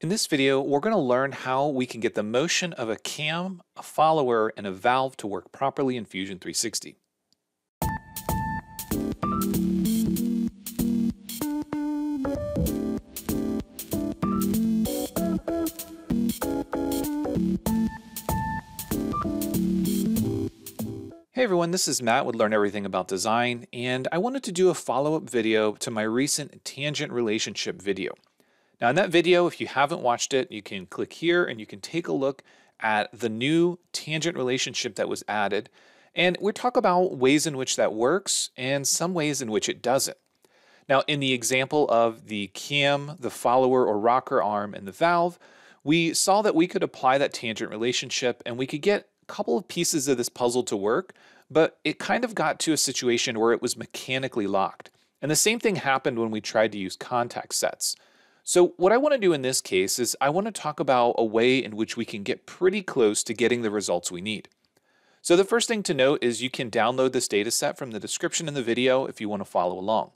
In this video, we're going to learn how we can get the motion of a cam, a follower, and a valve to work properly in Fusion 360. Hey everyone, this is Matt with Learn Everything About Design, and I wanted to do a follow-up video to my recent tangent relationship video. Now in that video, if you haven't watched it, you can click here and you can take a look at the new tangent relationship that was added, and we talk about ways in which that works and some ways in which it doesn't. Now in the example of the cam, the follower or rocker arm, and the valve, we saw that we could apply that tangent relationship and we could get a couple of pieces of this puzzle to work, but it kind of got to a situation where it was mechanically locked. And the same thing happened when we tried to use contact sets. So what I want to do in this case is I want to talk about a way in which we can get pretty close to getting the results we need. So the first thing to note is you can download this data set from the description in the video if you want to follow along.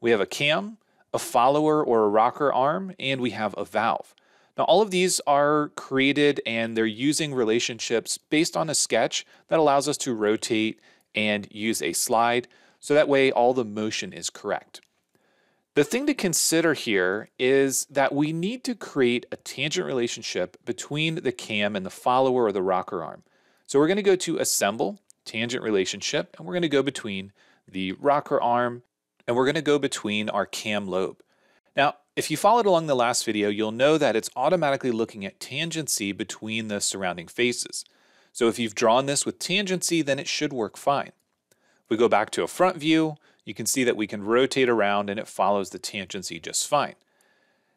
We have a cam, a follower or a rocker arm, and we have a valve. Now, all of these are created and they're using relationships based on a sketch that allows us to rotate and use a slide. So that way all the motion is correct. The thing to consider here is that we need to create a tangent relationship between the cam and the follower or the rocker arm. So we're going to go to Assemble, Tangent Relationship, and we're going to go between the rocker arm and we're going to go between our cam lobe. Now, if you followed along the last video, you'll know that it's automatically looking at tangency between the surrounding faces. So if you've drawn this with tangency, then it should work fine. If we go back to a front view, you can see that we can rotate around and it follows the tangency just fine.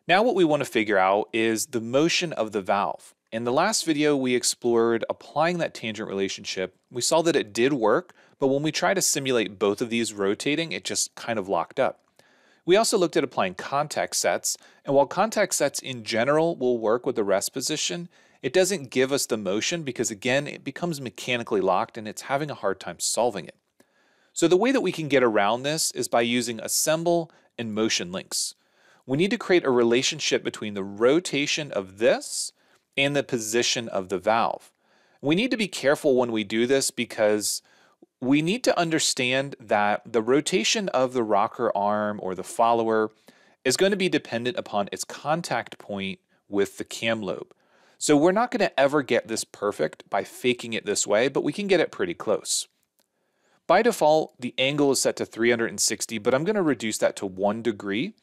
Now what we want to figure out is the motion of the valve. In the last video, we explored applying that tangent relationship. We saw that it did work, but when we try to simulate both of these rotating, it just kind of locked up. We also looked at applying contact sets, and while contact sets in general will work with the rest position, it doesn't give us the motion because again, it becomes mechanically locked and it's having a hard time solving it. So the way that we can get around this is by using assemble and motion links. We need to create a relationship between the rotation of this and the position of the valve. We need to be careful when we do this because we need to understand that the rotation of the rocker arm or the follower is going to be dependent upon its contact point with the cam lobe. So we're not going to ever get this perfect by faking it this way, but we can get it pretty close. By default, the angle is set to 360, but I'm going to reduce that to one degree.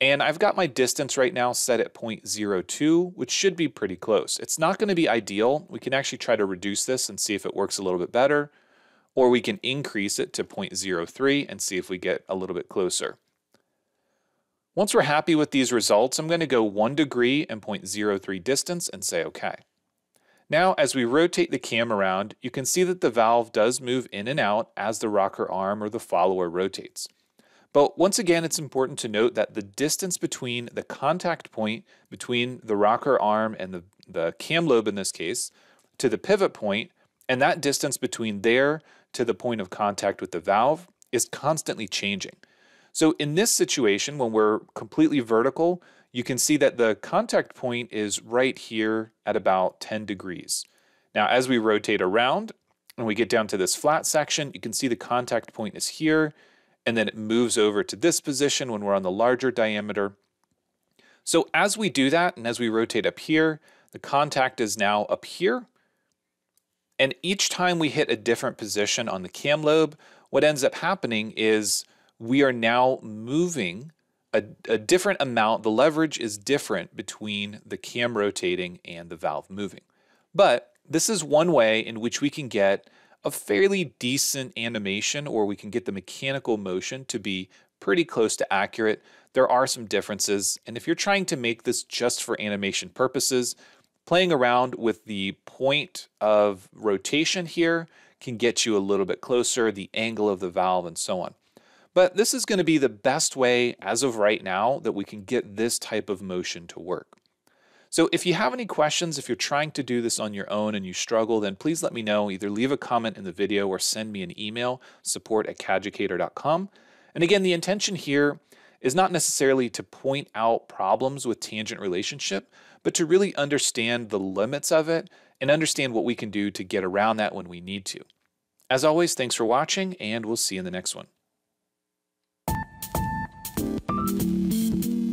And I've got my distance right now set at 0.02, which should be pretty close. It's not going to be ideal. We can actually try to reduce this and see if it works a little bit better or we can increase it to 0.03 and see if we get a little bit closer. Once we're happy with these results, I'm going to go 1 degree and 0.03 distance and say OK. Now, as we rotate the cam around, you can see that the valve does move in and out as the rocker arm or the follower rotates. But once again, it's important to note that the distance between the contact point between the rocker arm and the, the cam lobe in this case to the pivot point, and that distance between there to the point of contact with the valve is constantly changing. So in this situation, when we're completely vertical, you can see that the contact point is right here at about 10 degrees. Now, as we rotate around and we get down to this flat section, you can see the contact point is here, and then it moves over to this position when we're on the larger diameter. So as we do that, and as we rotate up here, the contact is now up here, and each time we hit a different position on the cam lobe, what ends up happening is we are now moving a, a, different amount. The leverage is different between the cam rotating and the valve moving. But this is one way in which we can get a fairly decent animation or we can get the mechanical motion to be pretty close to accurate. There are some differences. And if you're trying to make this just for animation purposes, Playing around with the point of rotation here can get you a little bit closer, the angle of the valve and so on. But this is going to be the best way as of right now that we can get this type of motion to work. So if you have any questions, if you're trying to do this on your own and you struggle, then please let me know. Either leave a comment in the video or send me an email, support at caducator.com. And again, the intention here is not necessarily to point out problems with tangent relationship, but to really understand the limits of it and understand what we can do to get around that when we need to. As always, thanks for watching, and we'll see you in the next one. Thank you.